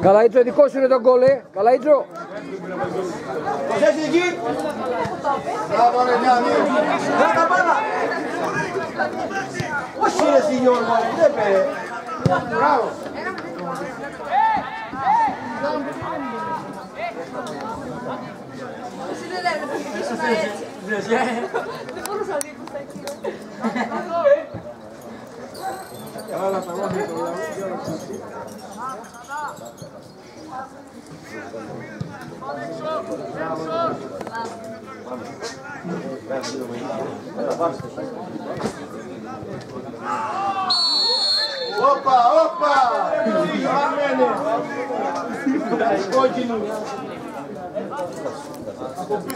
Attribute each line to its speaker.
Speaker 1: Καλαΐτσο, δικός σου είναι το γκολ, ε. Καλαΐτσο.
Speaker 2: Προσέξτε εκεί. Μπράβο ρε εσύ Γιώργο, δεν πέ. Μπράβο.
Speaker 3: Εσύ δεν λέμε, θα γυρίσουμε έτσι. Δεν μπορούσα να δείχνω στα εκεί.
Speaker 2: Όπα, όπα. Opa, opa! Ficou.